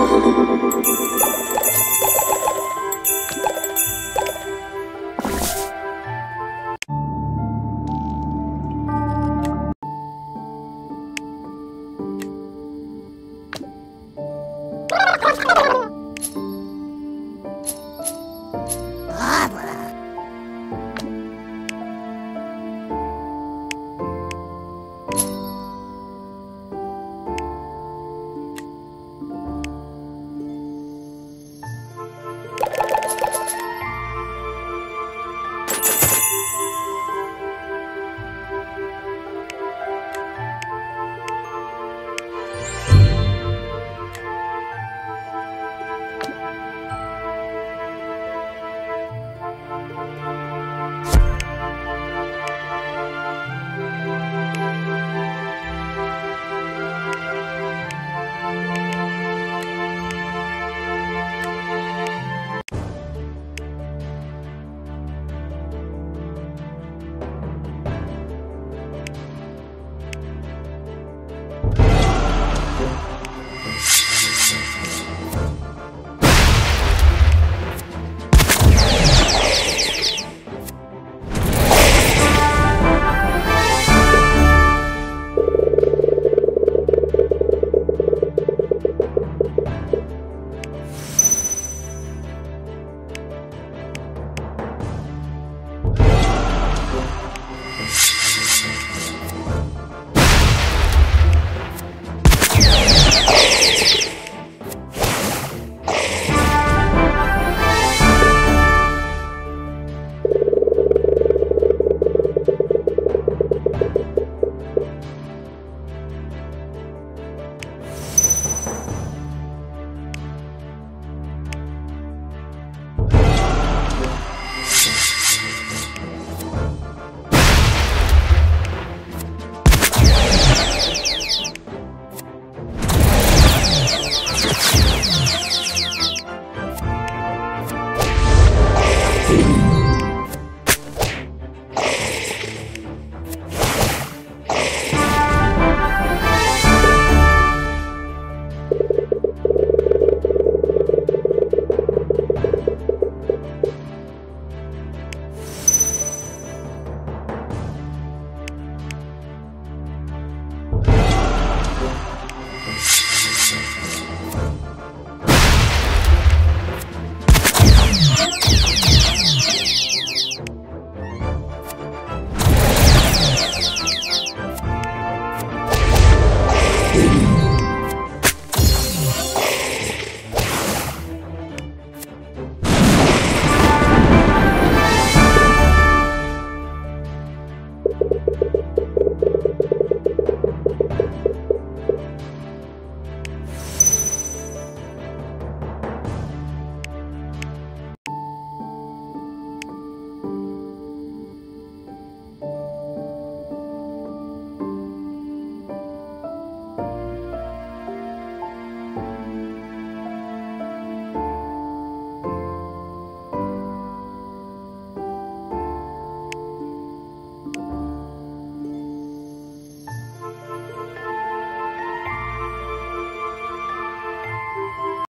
you